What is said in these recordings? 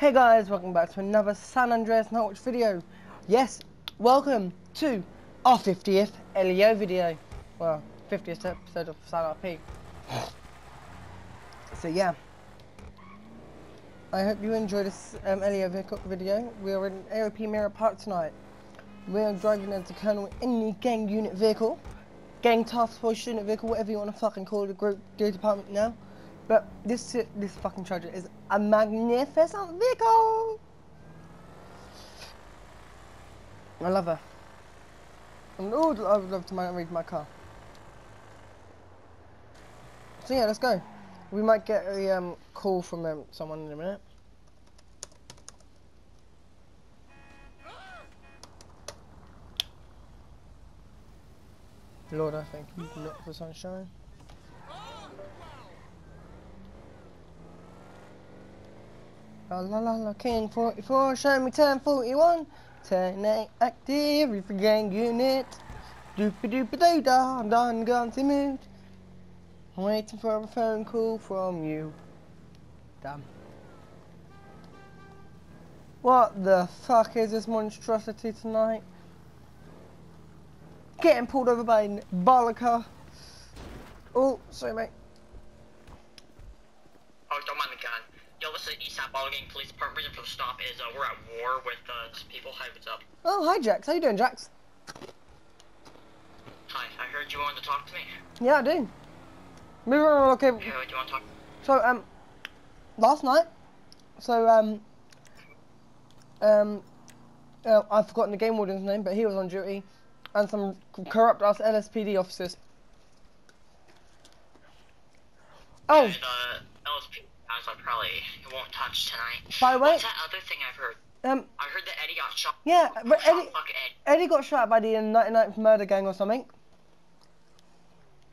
Hey guys, welcome back to another San Andreas Night Watch video. Yes, welcome to our 50th LEO video. Well, 50th episode of San RP. So yeah, I hope you enjoyed this um, LEO video. We are in AOP Mirror Park tonight. We are driving into Colonel any gang unit vehicle, gang task force unit vehicle, whatever you want to fucking call the group, the department now. But this this fucking charger is a magnificent vehicle. I love her. Oh, I would love to read my car. So yeah, let's go. We might get a um, call from um, someone in a minute. Lord, I thank you for sunshine. La la la King 44, show me 1041. 10 8 active, if gang unit. Doopy doopy doo da, done gone to mood. I'm waiting for a phone call from you. Damn. What the fuck is this monstrosity tonight? Getting pulled over by a bolliker. Oh, sorry mate. Oh, don't mind the Yo, listen, Eastside Ballgame Police Department. Reason for the stop is uh, we're at war with uh, people. Hi, what's up? Oh, hi, Jax. How you doing, Jax? Hi, I heard you wanted to talk to me. Yeah, I do. Moving on, okay. Yeah, do you want to talk? So, um, last night, so, um, um, uh, I've forgotten the game warden's name, but he was on duty, and some corrupt ass LSPD officers. Oh. And, uh, I probably won't touch tonight. By the way, what's that other thing I've heard? Um, I heard that Eddie got shot. Yeah, but Eddie, Ed. Eddie got shot by the 99th Murder Gang or something.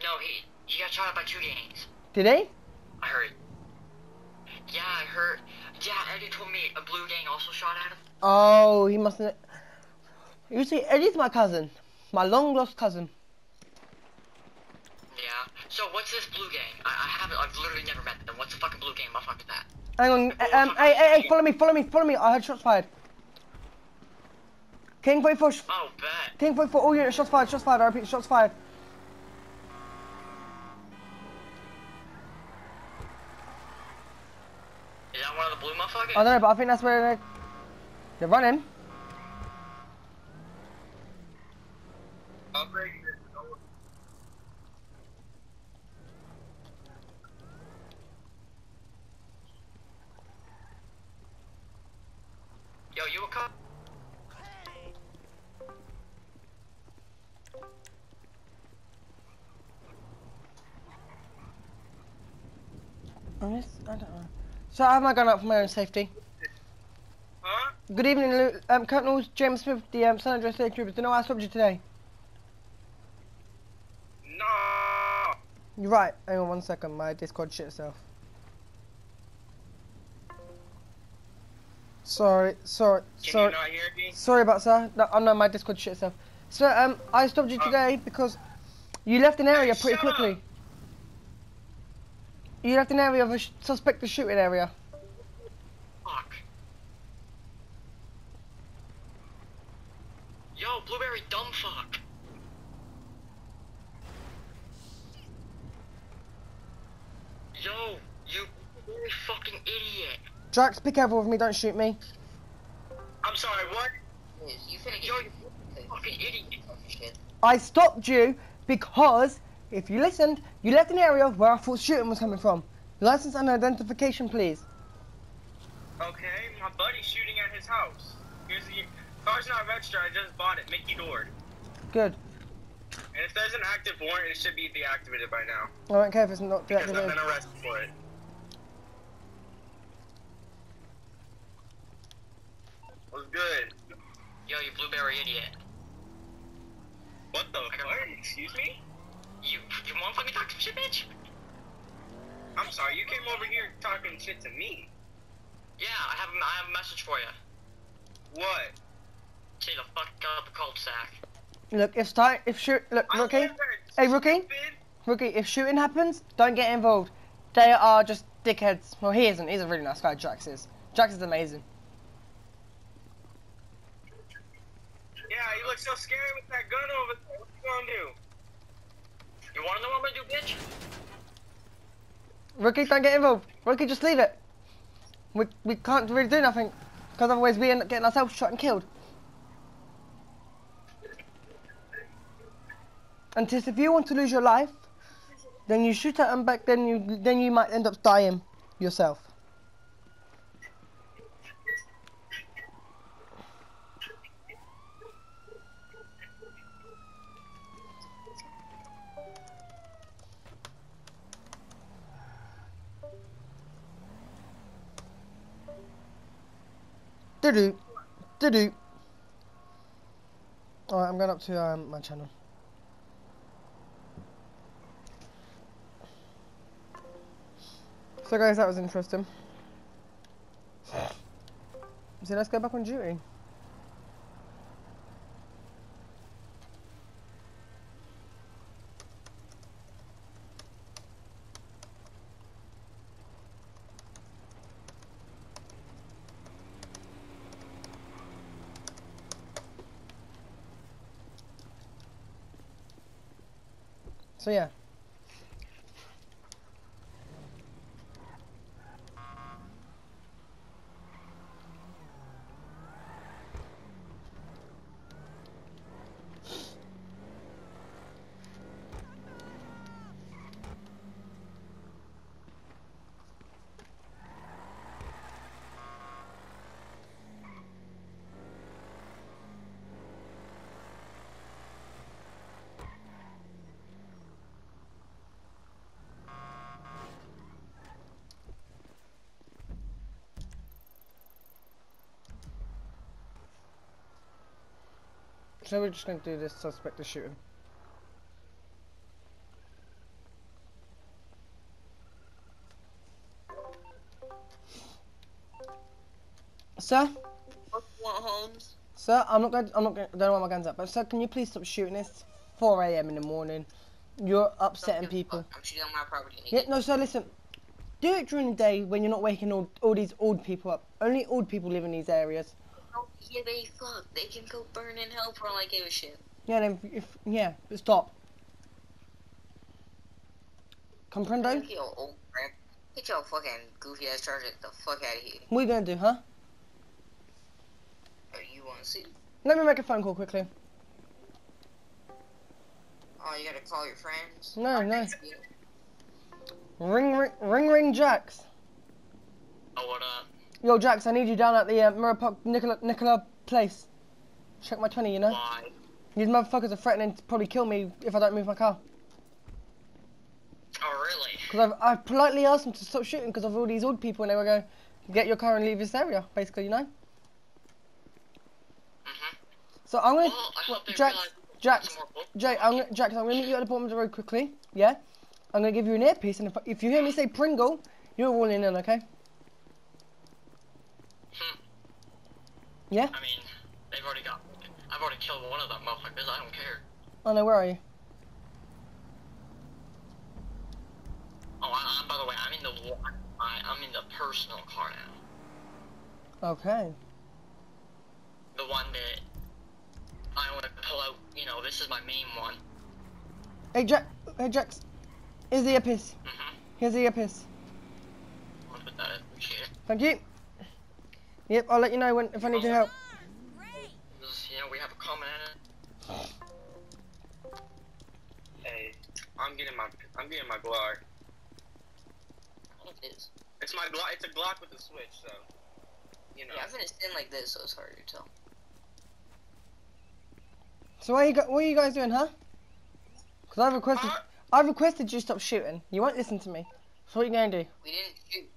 No, he he got shot by two gangs. Did he? I heard. Yeah, I heard. Yeah, Eddie told me a blue gang also shot at him. Oh, he mustn't. You see, Eddie's my cousin, my long lost cousin. Yeah. So what's this blue gang? I, I haven't. I've literally never met them. What's the fucking blue gang? What the fuck is that? Hang on. Um. Hey, hey, hey! Follow me! Follow me! Follow me! I heard shots fired. King 44. Oh, bet. King 44. All units. Shots fired. Shots fired. I repeat. Shots fired. Is that one of the blue motherfuckers? I don't know, but I think that's where they're, they're running. Yo, you a cop? Honest? I don't know. So I have my gun up for my own safety. Huh? Good evening, Lu- um, Colonel James Smith, the um, San Andreas State Troopers. Do you know I stopped you today? No. You're right. Hang on one second. My Discord shit itself. Sorry, sorry, Can sorry. you not hear me? Sorry about sir. No, oh no, my Discord shit itself. So um, I stopped you today because you left an area pretty quickly. up. You left an area of a sh- suspected shooting area. Fuck. Yo, blueberry dumb fuck. Yo, you blueberry fucking idiot. Drax, be careful with me. Don't shoot me. I'm sorry, what? You finna Yo, you fucking idiot. Oh, I stopped you because if you listened, you left an area where I thought shooting was coming from. License and identification, please. Okay, my buddy's shooting at his house. Here's the car's not registered. I just bought it. Mickey Dord. Good. And if there's an active warrant, it should be deactivated by now. I don't care if it's not deactivated. Because I've deactivated. been arrested for it. What's good? Yo, you blueberry idiot. What the I got- fuck? Excuse me? You, you want fucking talk some shit, bitch? I'm sorry, you came over here talking shit to me. Yeah, I have, a- I have a message for you. What? Say the fuck up, cul-de-sac. Look, if start, if shoot, look, I rookie, Hey, rookie? stupid. rookie, if shooting happens, don't get involved. They are just dickheads. Well, he isn't. He's a really nice guy, Drax is. Jax is amazing. Yeah, he looks so scary with that gun over there. What you gonna do? You wanna know what I'm gonna do, bitch? Rookie, don't get involved. Rookie, just leave it. We, we can't really do nothing. Because otherwise we end up getting ourselves shot and killed. And Tis, if you want to lose your life, then you shoot at him back, then you then you might end up dying yourself. Do do, do do. Alright, I'm going up to um, my channel. So guys, that was interesting. So let's go back on duty. So yeah. So we're just going to do this suspect to shoot him. Sir, What Holmes? sir, I'm not going. To, I'm not going. I don't know where my guns at. But sir, can you please stop shooting? It's 4 a.m. in the morning. You're upsetting Don't give a people. I'm shooting on my property. Yeah, no, sir, listen. Do it during the day when you're not waking all, all these old people up. Only old people live in these areas. Don't give a fuck. They can go burn in hell for all I give a shit. Yeah, then if yeah, but stop. Comprendo? Get your old crap. Get your fucking goofy ass charger the fuck out of here. What are you gonna do, huh? Or you want to see? Let me make a phone call quickly. Oh, you gotta call your friends? No, no. Ring, ring, ring, ring, Jax. Oh, what up? Yo, Jax, I need you down at the uh, Mirror Park Nikola, Nikola place. Check my 20, you know? Why? These motherfuckers are threatening to probably kill me if I don't move my car. Oh, really? Because I've, I've politely asked them to stop shooting because of all these old people and they were going, get your car and leave this area, basically, you know? Mm-hmm. So I'm gonna, Well, I hope Jax, Jax, some more books. Jay, I'm Jax, I'm gonna meet you at the bottom of the road quickly, yeah? I'm gonna give you an earpiece and if, if you hear me say Pringle, you're rolling in, okay? Hmm. Yeah? I mean, they've already got. I've already killed one of them motherfuckers. I don't care. Oh no, where are you? Oh, I, I'm, by the way, I'm in the. I, I'm in the personal car now. Okay. The one that I want to pull out. You know, this is my main one. Hey, Jack, hey, Jax, here's the earpiece. Mm-hmm. Here's the earpiece. I'll put that in. Thank you. Yep, I'll let you know when if I need your help. Because, you know, we have a common enemy. Hey, I'm getting my I'm getting my Glock. It is. It's my Glock. It's a Glock with a switch, so you know. Yeah, I've been sitting like this, so it's hard to tell. So what are you, go- what are you guys doing, huh? Because I've requested, Huh? I've requested you stop shooting. You won't listen to me. So what are you gonna do? We didn't shoot.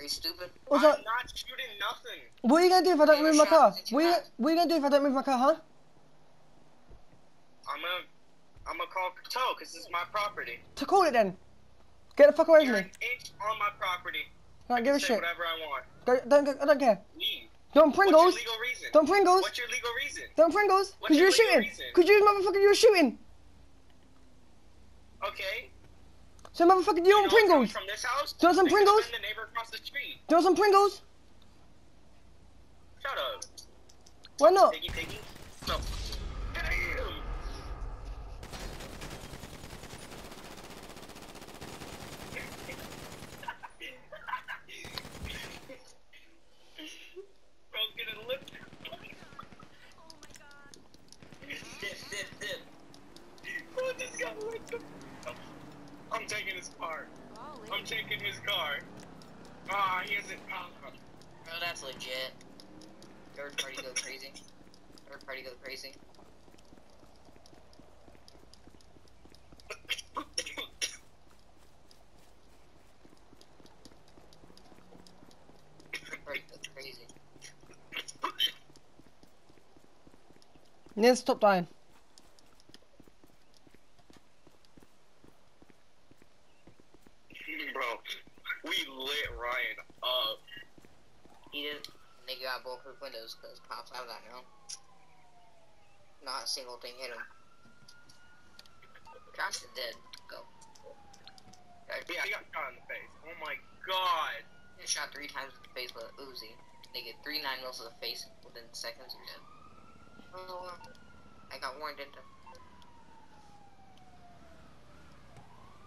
Are you stupid? What's I'm up? not shooting nothing. What are you gonna do if I don't move my car? What are you, what are you gonna do if I don't move my car, huh? I'm gonna I'm gonna call Patel because this is my property. To call it then. Get the fuck away You're from an me. inch on my property. Don't give a Say shit. whatever I want. Go, don't, go, I don't care. Leave. Don't What's Pringles. your legal reason? Don't Pringles. What's your legal reason? Don't Pringles. Cause you your were shooting. Cause you motherfucker, you were shooting. Okay. Some motherfucker, you own Pringles. From this house, throw some Pringles. The neighbor across the street. Throw some Pringles. Shut up. Why not? Piggy, piggy. No. You need stop dying. Bro, we lit Ryan up. He didn't. Nigga got bulletproof windows because cops have that now. Not a single thing hit him. Josh is dead. Go. Yeah, he got shot in the face. Oh my god. He shot three times in the face with a Uzi. get three nine mils to the face within seconds you're dead. Oh, I got warned into.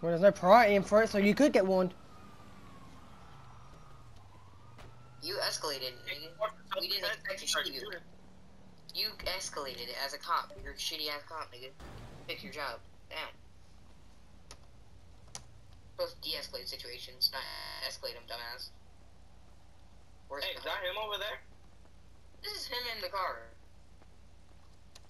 Well, there's no priority in for it, so you could get warned. You escalated, nigga. We didn't expect to shoot you. You escalated it as a cop. You're a shitty ass cop, nigga. Pick your job. Damn. Both to de-escalate situations, not escalate them, dumbass. Where's Hey, is that him over there? This is him in the car.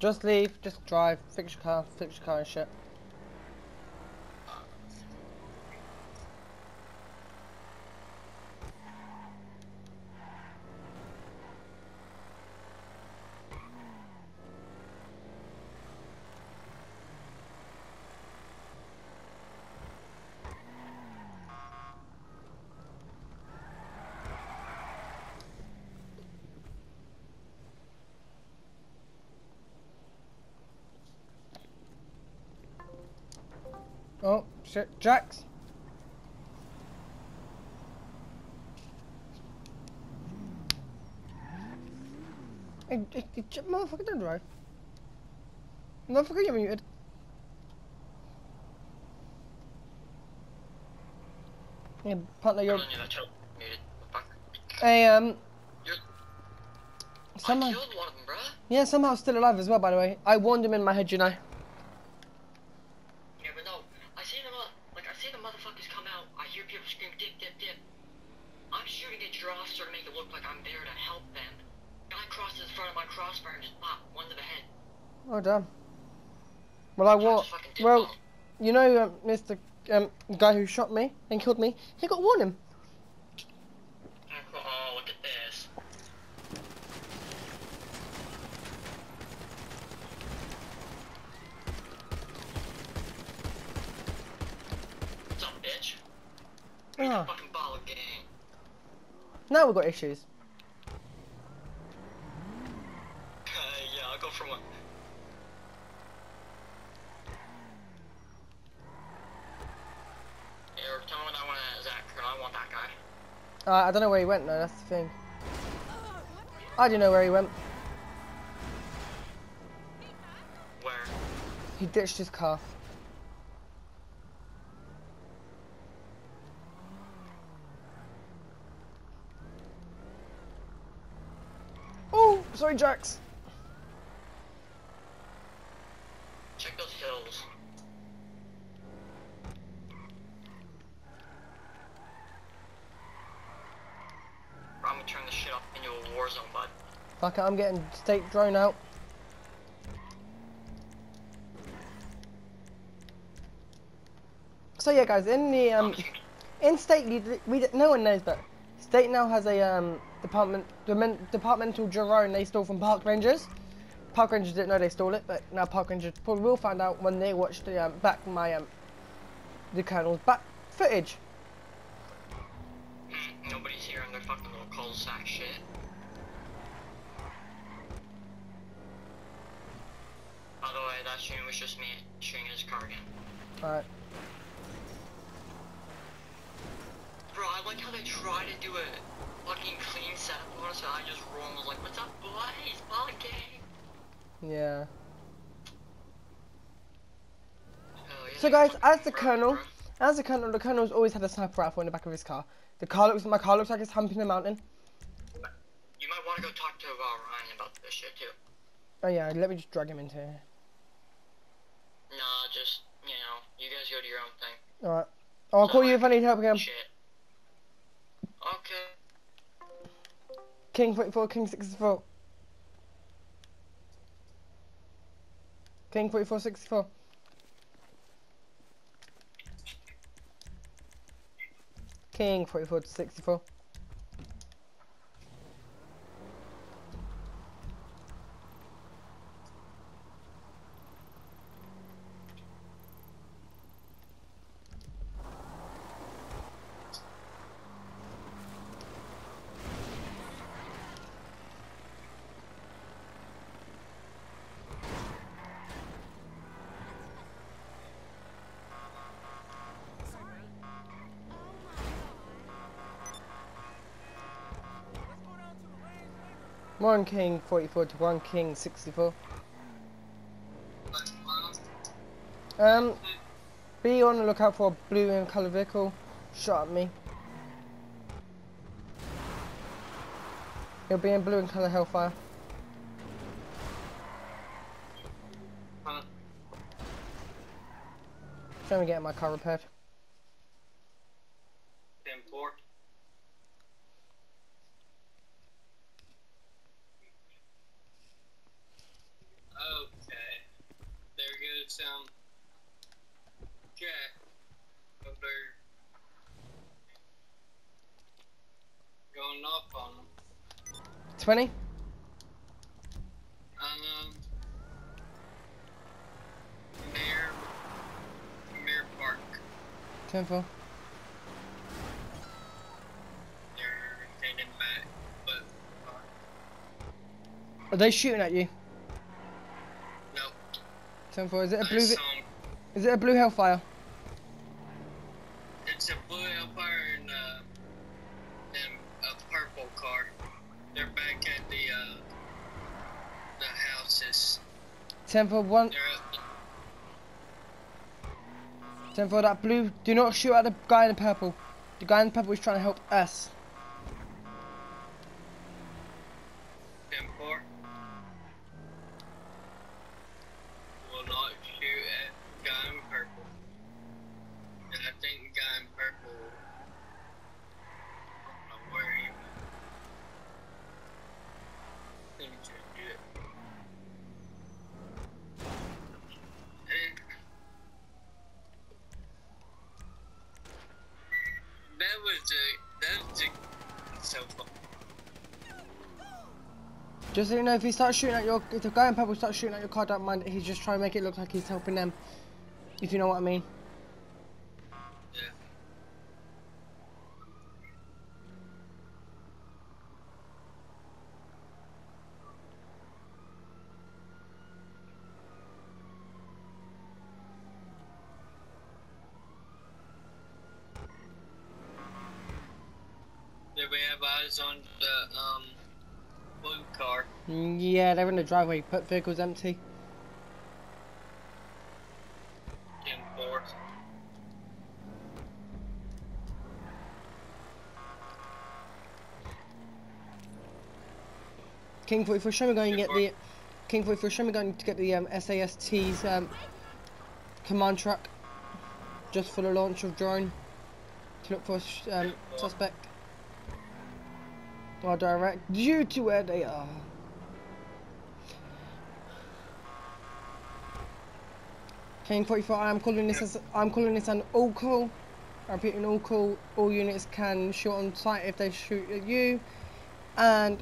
Just leave, just drive, fix your car, fix your car and shit. Shit, Jax. Hey, hey, motherfucker, don't drive. Motherfucker, you're muted. Yeah, partner, you're. you that child muted. Fuck. Hey, um. You're- Somehow. I killed one of them. Yeah, somehow still alive as well, by the way. I warned him in my head, you know. Yeah, but no. I see the mo- like I see the motherfuckers come out. I hear people scream dip dip dip. I'm shooting at your officer to make it look like I'm there to help them. Guy crosses in front of my crossfire and just pop one to the head. Oh, damn. Well, I Just wa- fucking did Well, you know, um, Mr. Um, guy who shot me and killed me, he got warning. Oh, look at this. What's up, bitch? Ah, Fucking ball now we've got issues. yeah, I'll go for one. Hey, or tell me when I want Zach, or I want that guy. Uh, I don't know where he went, though, that's the thing. I don't know where he went. Where? He ditched his car. Oh, sorry, Jax. Check those hills. I'm gonna turn this shit up into a war zone, bud. Fuck it, I'm getting state drone out. So yeah, guys, in the um, in state, we, we no one knows, but State now has a um, department departmental drone they stole from park rangers. Park rangers didn't know they stole it, but now park rangers probably will find out when they watch the um, back my um, the colonel's back footage. Hmm, nobody's here in their fucking little cul-de-sac shit. By the way, that shooting was just me shooting his car again. Alright. Bro, I like how they try to do a fucking clean setup on us, and I just roll and was like, what's up, boys? Ball game. Yeah. So guys, as the colonel, as the colonel, the colonel's always had a sniper rifle in the back of his car. The car looks, my car looks like it's humping a mountain. You might want to go talk to uh, Ryan about this shit too. Oh yeah, let me just drag him into here. Just, you know, you guys go do your own thing. Alright. I'll call you if I need help again. Shit. Okay. King 44, King 64. King 44, 64. King 44 to 64. One King 44 to one King 64. Um, be on the lookout for a blue and colour vehicle. Shot at me. He'll be in blue and colour Hellfire. Trying to get my car repaired. 10 4. Okay. There goes um Jack over there going off on him. 20? Um near near park. 10 4. They're heading back, but uh, Are they shooting at you? no. 10 4. Is it a blue? Is it a blue Hellfire? It's a blue Hellfire and uh, and a purple car. They're back at the uh, the houses. 10 4 1. They're at the, 10 4 that blue. Do not shoot at the guy in the purple. The guy in the purple is trying to help us. them four. Will not shoot at guy in purple. And I think the guy in purple. I don't know where he went. I think he just did it. And that was a that was a so far. Just so you know, if he starts shooting at your, if the guy in purple starts shooting at your car, don't mind. He's just trying to make it look like he's helping them. If you know what I mean. Yeah. Did we have eyes on the um blue car? Mm, Yeah, they're in the driveway. Put vehicles empty. Four. King 44, show me going to get the King 44, show me going to get the um, SAST's um, command truck, just for the launch of drone to look for um, suspect. Or direct you to where they are. King 44, I'm calling this as I'm calling this an all call. I repeat, in all call, all units can shoot on sight if they shoot at you, and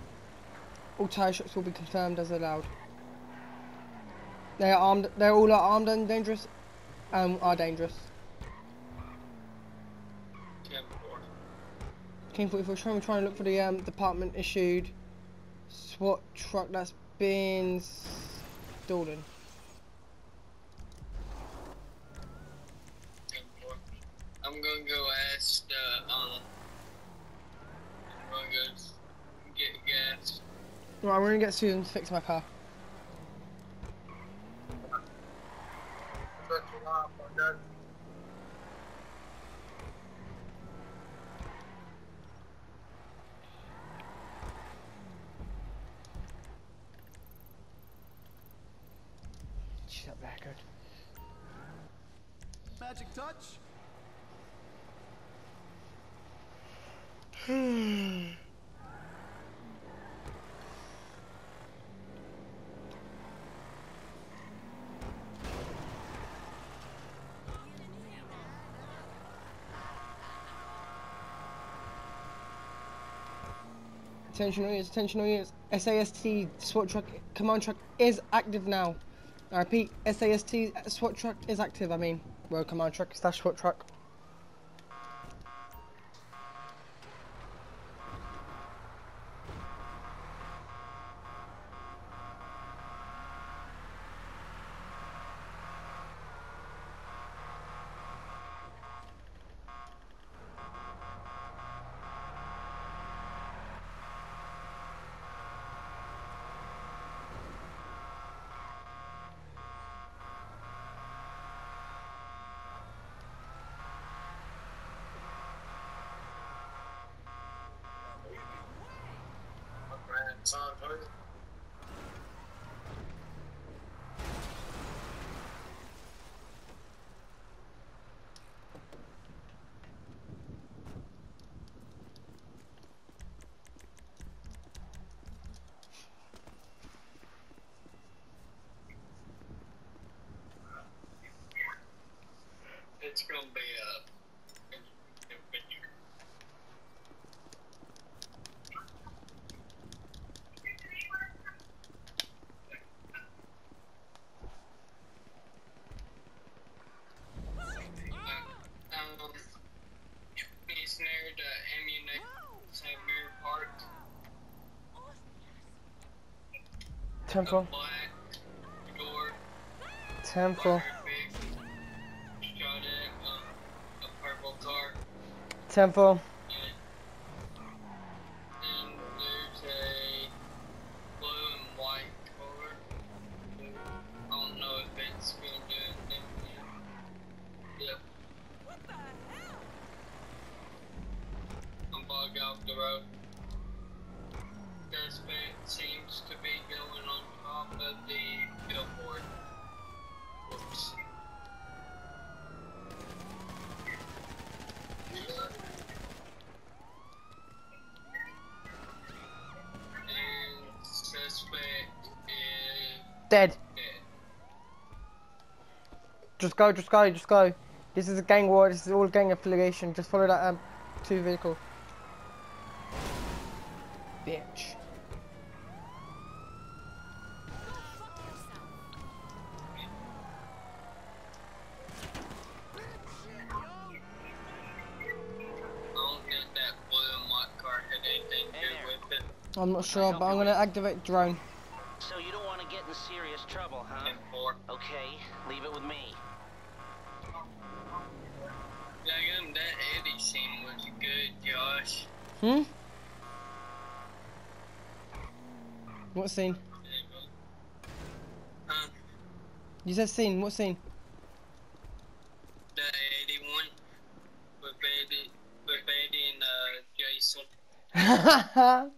all tire shots will be confirmed as allowed. They are armed. They're all are armed and dangerous. Um, are dangerous. King 44 trying, trying to look for the um, department issued SWAT truck that's been stolen. Ten four. I'm gonna go ask the um. I'm gonna go s- get gas. Right, we're gonna get Susan to fix my car. She's up there, good. Magic touch? Attention all units, attention all units. SAST SWAT truck, command truck is active now. I repeat, SAST SWAT truck is active, I mean. Well, command truck slash SWAT truck. It's gonna be a. Um, he's near the Ammu-Nation Mirror Park. Temple, temple, temple. Dead. dead. Just go, just go, just go. This is a gang war, this is all gang affiliation. Just follow that um, two vehicle. Bitch. I don't think that blue and white car had anything to do with it. I'm not sure, but I'm gonna activate drone. What scene? Huh? You said scene, what scene? The Eddie one with Eddie, with and uh, Jason.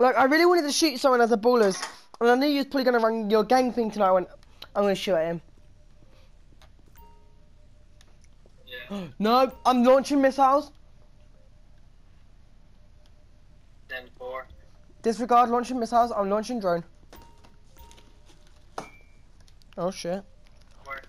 Look, I really wanted to shoot someone as a ballers, and I knew you was probably gonna run your gang thing tonight. I went, I'm gonna shoot at him. Yeah. No, I'm launching missiles. Then four. Disregard launching missiles. I'm launching drone. Oh shit. Four.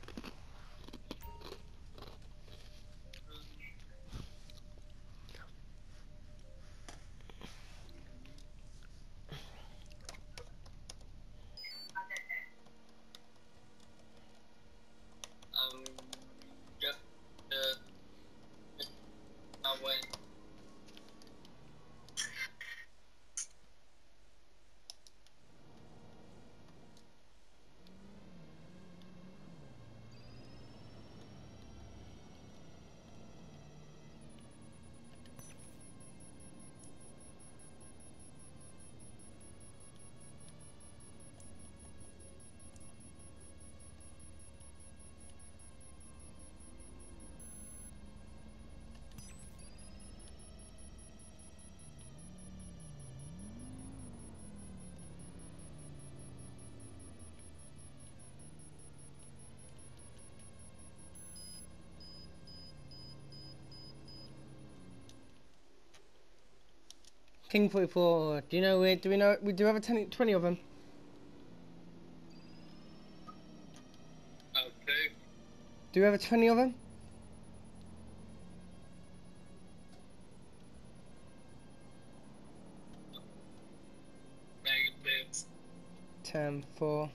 King 44. Do you know we do we know we do have a 10, 20 of them? Okay. Do we have a 20 of them? Negative. 10 4.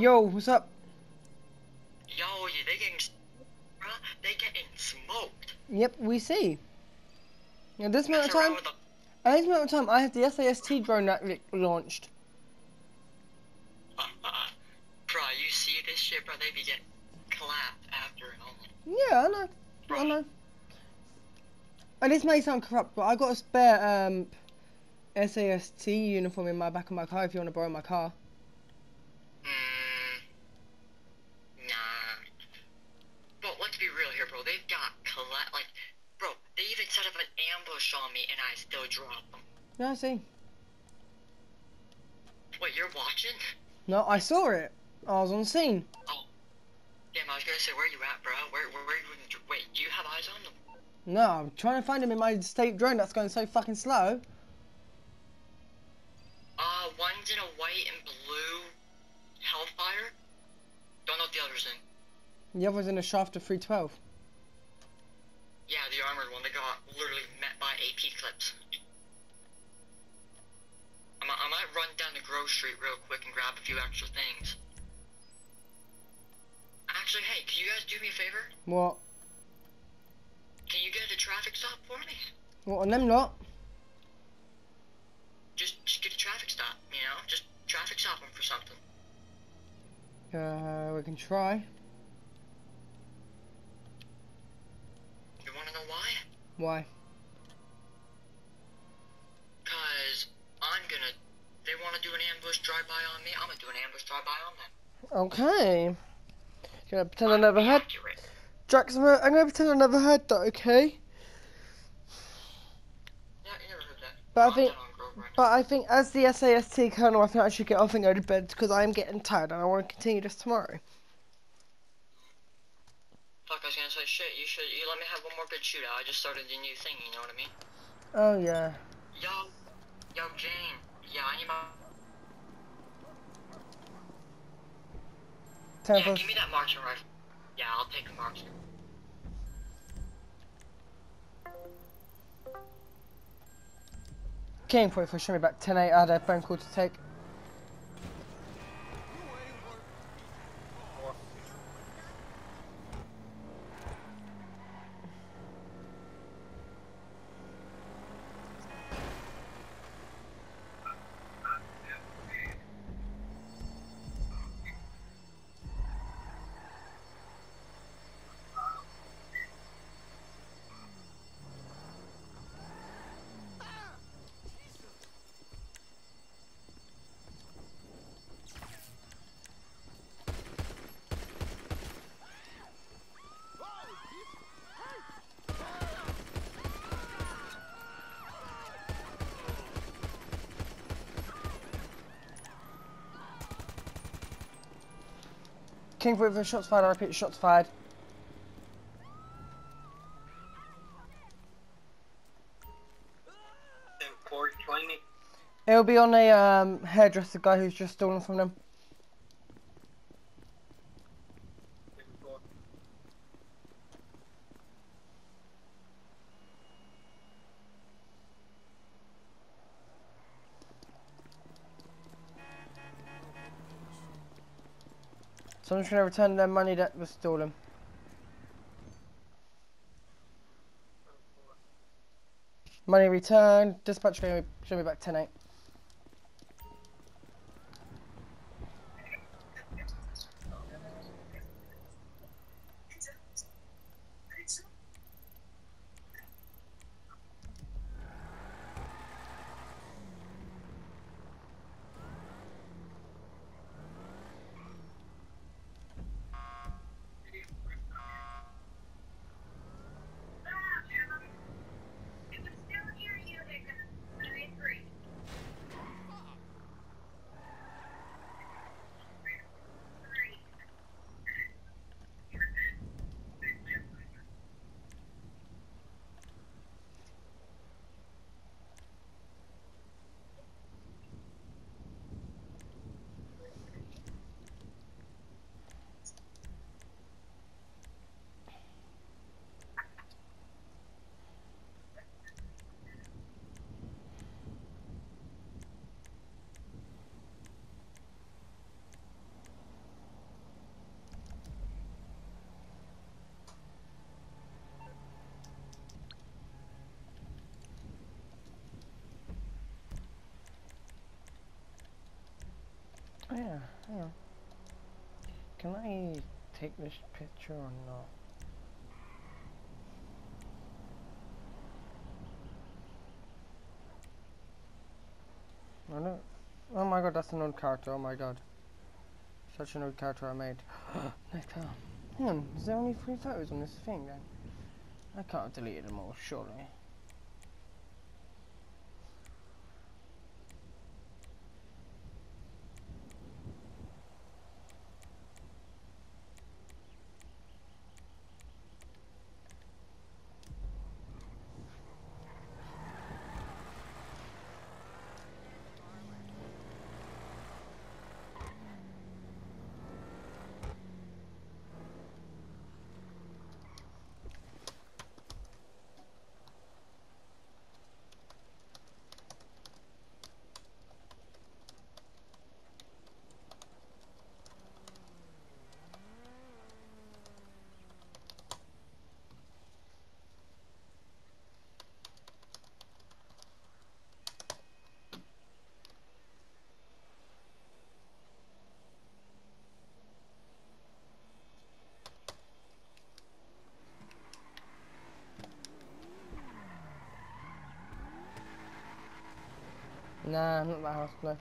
Yo, what's up? Yo, you- they getting, bruh, they getting smoked. Yep, we see. Now this amount of time, at this amount of time, I have the SAST drone that li- launched. Bruh, you see this shit, bro? They be getting clapped after and all. Yeah, I know. I know. And this may sound corrupt, but I got a spare um, SAST uniform in my back of my car. If you want to borrow my car. Mm, nah. Bro, let's be real here, bro. They've got collect like, bro. They even set up an ambush on me, and I still dropped them. Yeah, I see. Wait, you're watching? No, I saw it. I was on scene. Oh. Damn, I was gonna say, where you at, bro? Where, where, where you? Wait, do you have eyes on them? No, I'm trying to find him in my state drone that's going so fucking slow. Uh, one's in a white and blue Hellfire. Don't know what the other's in. The other's in a Schafter V12. Yeah, the armored one that got literally met by AP clips. I might, I might run down to Grove Street real quick and grab a few extra things. Actually, hey, can you guys do me a favor? What? Can you get a traffic stop for me? What on them lot? Just, just get a traffic stop, you know? Just traffic stop them for something. Uh, we can try. You wanna know why? Why? Cause I'm gonna. They wanna do an ambush drive-by on me. I'm gonna do an ambush drive-by on them. Okay. Gonna pretend I never heard. Accurate. I'm gonna pretend I never heard that, okay? Yeah, you never heard that. But I I'm think- down on Grove right. But I think as the SAST colonel, I think I should get off and go to bed because I am getting tired and I want to continue this tomorrow. Fuck, I was gonna say shit. You should. You let me have one more good shootout. I just started a new thing. You know what I mean? Oh yeah. Yo, yo, Jane. Yeah, I need my. Ten Yeah, give me that marksman rifle. Yeah, I'll take the. King for it for show me back 10 8. I had a phone call to take. King for it shots fired. I repeat, shots fired. It'll be on a um, hairdresser guy who's just stolen from them. So I'm just gonna return their money that was stolen. Money returned. Dispatch show me, show me back 10 8. yeah, on. Can I take this picture or not? Oh my god, that's an old character. Oh my god. Such an old character I made. Next time. Hang on, is there only three photos on this thing then? I can't have deleted them all, surely. Nah, not that house, no.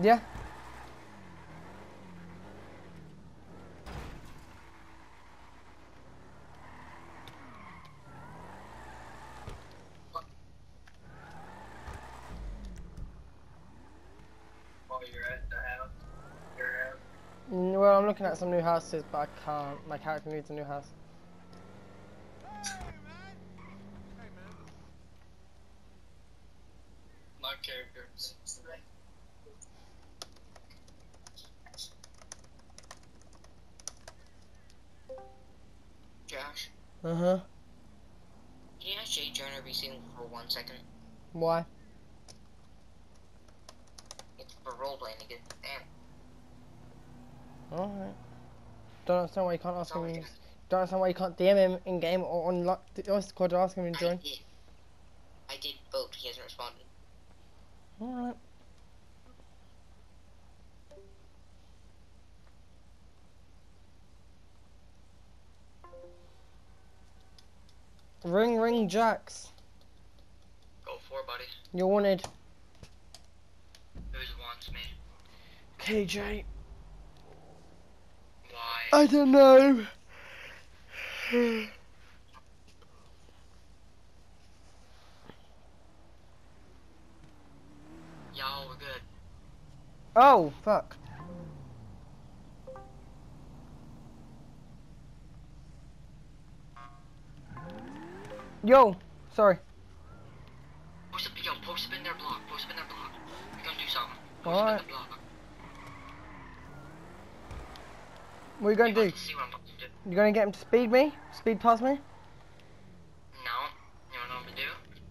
Yeah. While you're at the house, your house. Mm, Well, I'm looking at some new houses, but I can't. My character needs a new house. My character. Josh, Uh huh. can you ask Jay Jonah be seen for one second? Why? It's for roleplay, nigga. Damn. Alright. Don't understand why you can't ask him. in- Don't understand why you can't DM him in game or on like Discord to ask him to I join. did. I did vote. He hasn't responded. Alright. Ring ring jacks. Go for it, buddy. You're wanted. Who wants me? KJ. I don't know. Y'all, we're good. Oh, fuck. Yo, sorry. Post up, yo, post up in their block. Post up in their block. We're gonna do something. Post in the block. What are you gonna do? want to see what I'm about to do? You gonna get him to speed me? Speed past me? No. You know what I'm gonna do?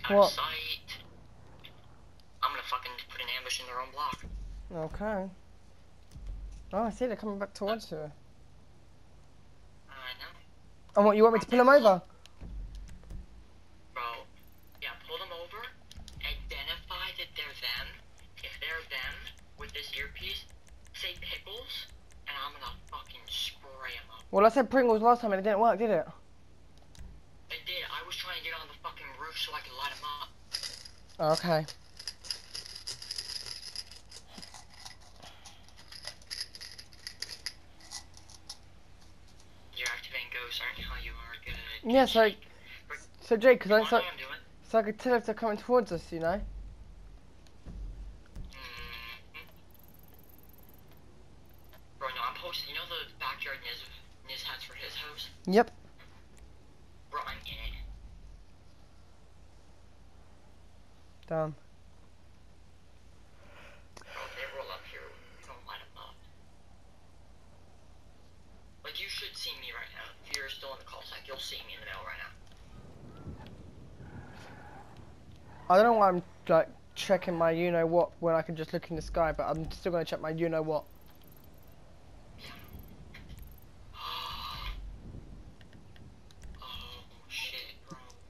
Out What? of sight. I'm gonna fucking put an ambush in their own block. Okay. Oh, I see they're coming back towards you. I know. And what, you want me to pull them over? Bro. Yeah, pull them over. Identify that they're them. If they're them with this earpiece, say pickles, and I'm gonna fucking spray them up. Well, I said Pringles last time and it didn't work, did it? It did. I was trying to get on the fucking roof so I could light them up. Okay. You're activating ghosts, aren't you? How you are good. Yeah, so, so Jake, cause I, so, know I'm doing? so I could tell if they're coming towards us, you know? Mhm. Bro, no, I'm posting. You know the backyard Niz, Niz has for his house? Yep. Bro, I'm in it. Damn. Bro, if they roll up here, we don't light them up. Like, you should see me right now. If you're still in the call site, you'll see me in the middle right now. I don't know why I'm, like, checking my you-know-what when I can just look in the sky, but I'm still gonna check my you-know-what.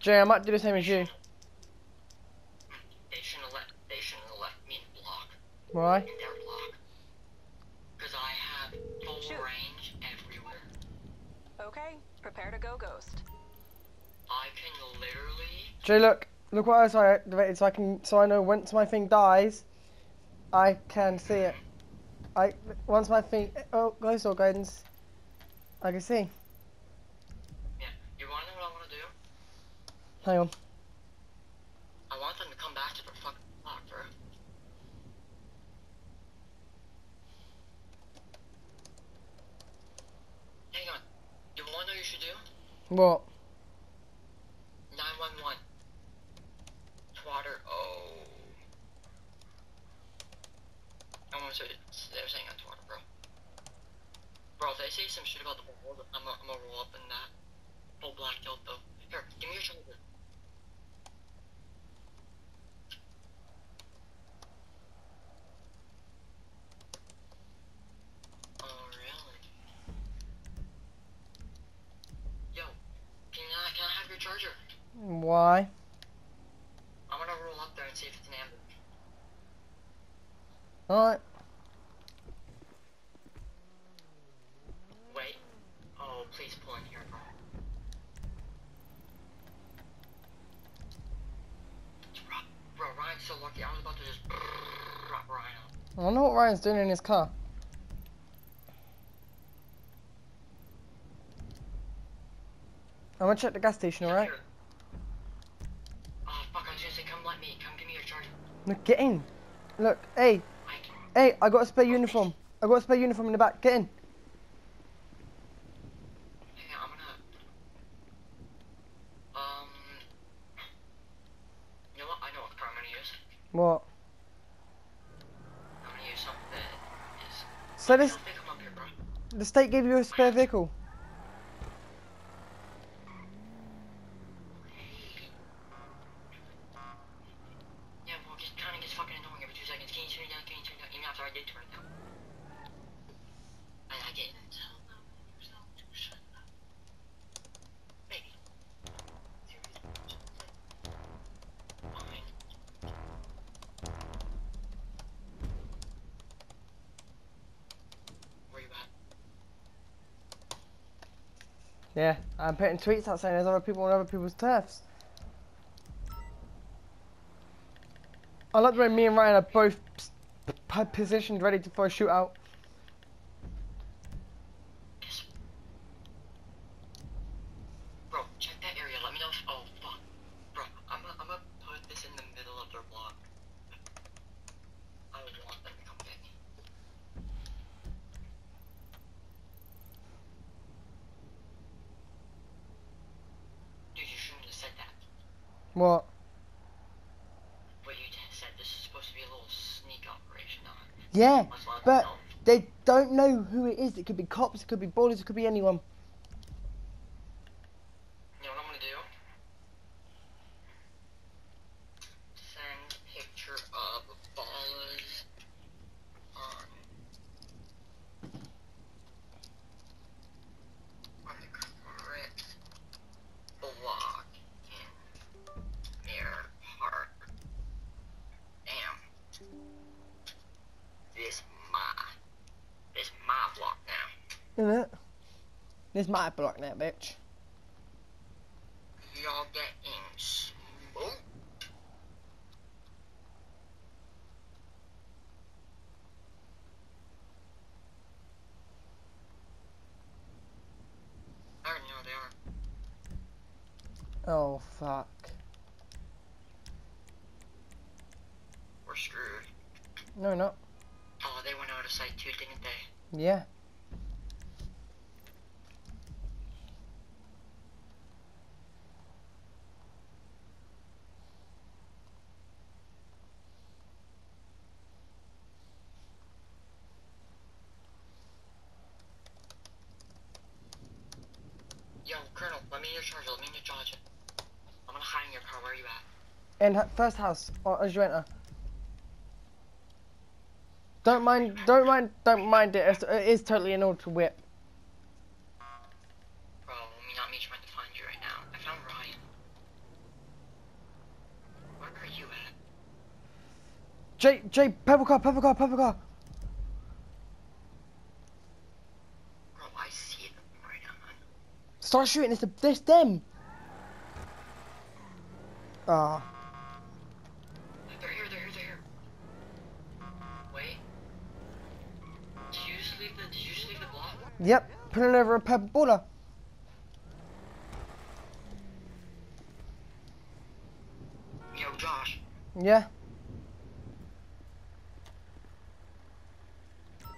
Jay, I might do the same as you. They shouldn't have let. They shouldn't have left me in block. Why? In their block. Because I have full Shoot. range everywhere. Okay, prepare to go ghost. I can literally. Jay, look, look what else I activated so I can, so I know once my thing dies, I can see it. I once my thing, oh, ghost or guidance, I can see. Yeah. You wanna know what I wanna do? Hang on. I want them to come back to their fucking bro. Hang on. You wanna know what you should do? What? 911. Twatter. Oh. I want to say they're saying on Twitter, bro. Bro, if they say some shit about the whole world, I'm gonna I'm gonna roll up in that full black guilt though. Here, give me your shoulder. Oh, really? Yo, can I, can I have your charger? Why? I'm gonna roll up there and see if it's an ambush. Alright. Wait. Oh, please pull in here, bro. Bro, bro, Ryan's so lucky. I was about to just drop Ryan up. Ryan's doing in his car. I'm gonna check the gas station, alright? Oh, fuck, I was gonna say, come let me. Come give me your charger. Look, get in. Look, hey, I hey, I got a spare uniform. I got a spare uniform in the back. Get in. Hang I'm gonna. Um. You know what? I know what car I'm. What? I'm gonna use something that is. So this, the state gave you a spare vehicle. Yeah, well, just kind of gets fucking annoying every two seconds. Can you turn it down? Can you turn it down? Even after I did turn it down. And I didn't. Maybe. Fine. Where you at? Putting tweets out saying there's other people on other people's turfs. I like the way me and Ryan are both positioned ready to for a shootout. Yes. Bro, check that area. Let me know if. Oh, fuck. Bro, I'm gonna, I'm gonna put this in the middle of their block. I would want them to come get me. Dude, you shouldn't have said that. What? What you just said, this is supposed to be a little sneak operation, not. Yeah, Let's let them but know. they don't know who it is. It could be cops, it could be borders, it could be anyone. This my block now, bitch. And first house, or as you enter. Don't mind, don't mind, don't mind it. It's, it is totally an auto whip. Bro, Minami's trying to find you right now. I found Ryan. Where are you at? Jay, Jay, purple car, purple car, purple car. Bro, I see them right now. Start shooting. It's, a, it's them. Ah. Oh. Yep, pulling over a purple border. Yo, Josh. Yeah.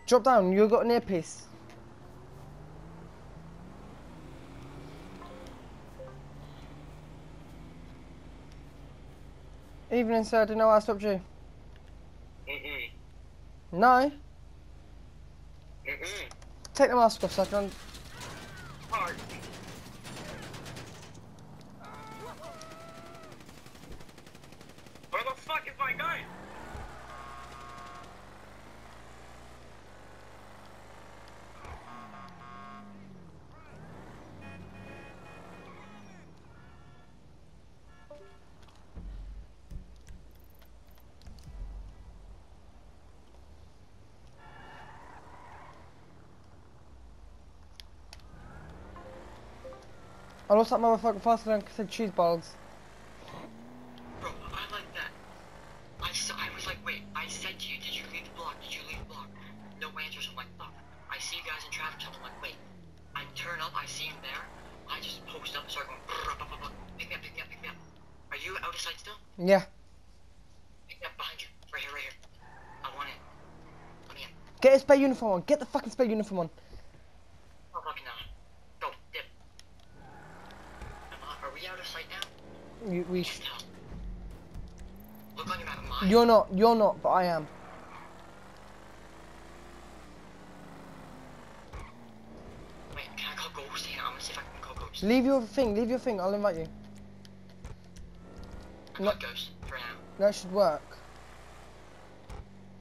Drop down, you got an earpiece. Evening, sir. I didn't know why I stopped you. Mm-mm. No. Mm-mm. Take the mask off so I can. Hard. Where the fuck is my gun? I lost that motherfucker faster than I said cheese balls. Bro, I like that. I saw, I was like, wait, I said to you, did you leave the block? Did you leave the block? No answers. I'm like, fuck. I see you guys in traffic. I'm like, wait. I turn up, I see him there. I just post up and start going, brr, brr, brr, brr. pick me up, pick me up, pick me up. Are you out of sight still? Yeah. Pick me up behind you. Right here, right here. I want it. Let me in. Get a spare uniform on. Get the fucking spare uniform on. Oh, fucking no. Go, dip. Am I, are we out of sight now? You, we sh- No. Look on your map. Am I? You're not. You're not, but I am. Wait, can I call Ghost here? I'm gonna see if I can call Ghost. Leave your thing. Leave your thing. I'll invite you. I No. called Ghost for now. That should work.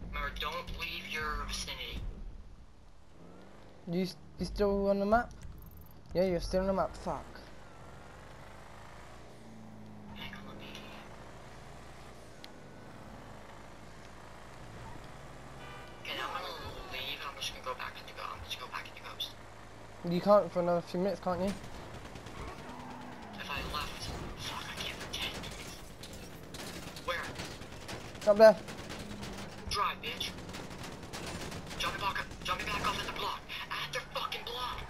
Remember, don't leave your vicinity. You you still on the map? Yeah, you're still on the map. Fuck. Hang on, let me. Okay, now I'm gonna leave. I'm just gonna go back into go. I'm just gonna go back into Ghost. You can't for another few minutes, can't you? If I left, fuck, I can't minutes. Where? Up there. Drive, bitch. Jump me back, up, jump me back off at the block. At the fucking block.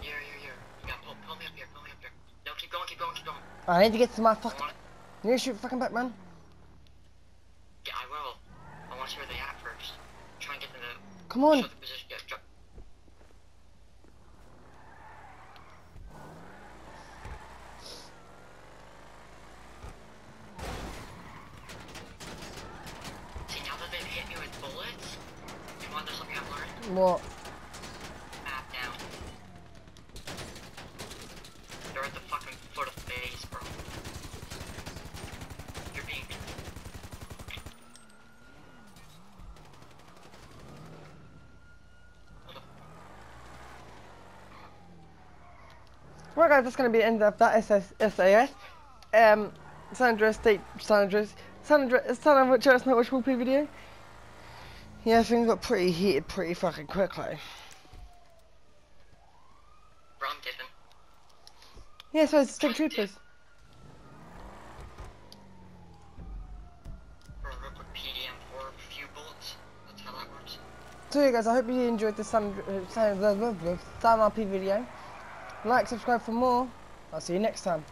Here, here, here. Yeah, pull, pull me up here, pull me up here. No, keep going, keep going, keep going. I need to get to my I fucking. You need to shoot fucking back, man. Yeah, I will. I want to see where they at first. Try and get them to Come on. show the position. Yeah, drop. See, now that they've hit me with bullets, you want this something I've learned? What? Map down. They're at the fucking foot of the base, bro. You're being Right, guys, that's going to be the end of that SS, SAS. Um, San Andreas State, San Andreas, San Andreas, San Andreas Chestnut Watch Play video. Yeah, things got pretty heated pretty fucking quickly. Yeah, so it's State Troopers. Bro, real quick PDM for a few bullets. That's how that works. So yeah, guys, I hope you enjoyed this San, San RP video. Like, subscribe for more. I'll see you next time.